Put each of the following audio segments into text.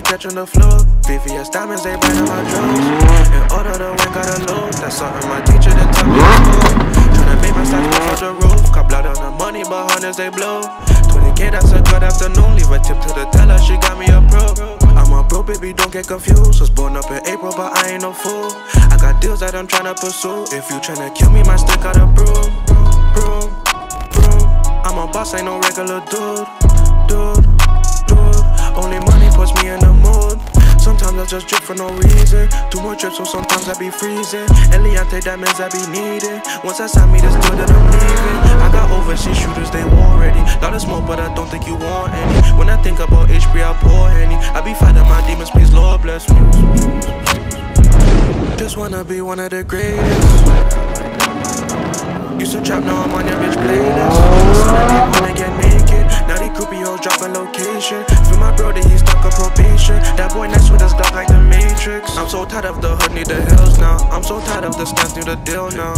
catching the flow. VVS diamonds, they on my jewels. In order to win, gotta lose. That's something my teacher didn't tell me. Tryna make my stacks off the roof. Got blood on the money, but hundreds they blow. 20k, that's a good afternoon. Leave a tip to the teller, she got me approved. I'm a bro, baby, don't get confused. Was born up in April, but I ain't no fool. I got deals that I'm tryna pursue. If you tryna kill me, my stick got a broom. Broom, broom. I'm a boss, ain't no regular. Dude, dude. Just drip for no reason. Too much drip, so sometimes I be freezing. Eliantte diamonds I be needing. Once I sign me this deal that I'm leaving. I got overseas shooters, they war ready. Lot of smoke, but I don't think you want any. When I think about HP, I pour any. I be fighting my demons, please Lord bless me. Just wanna be one of the greatest. Next Glock like the Matrix. I'm so tired of the hood, need the hills now. I'm so tired of the scams, need the deal now.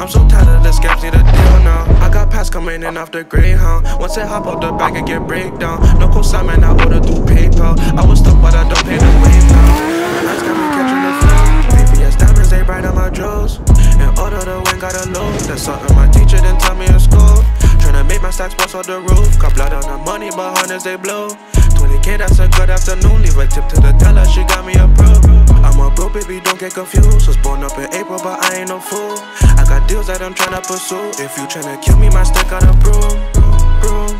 I'm so tired of the scams, need a deal now. I got packs coming in off the Greyhound. Once I hop up the back and get breakdown. No consignment, I order through PayPal. I was stuck, but I don't pay the way now. Nights got me catching the flow. VVS diamonds, they bright on my jewels. In order to win, gotta lose. That's something my teacher didn't tell me in school. Tryna make my stacks bust off the roof. Got blood on the money, but hundreds they blow. 20k, that's a good afternoon. Leave a tip to the teller, she got me a approved. I'm a bro, baby, don't get confused. Was born up in April, but I ain't no fool. I got deals that I'm tryna pursue. If you tryna kill me, my stick got a broom. Broom,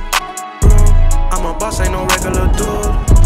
broom. I'm a boss, ain't no regular dude.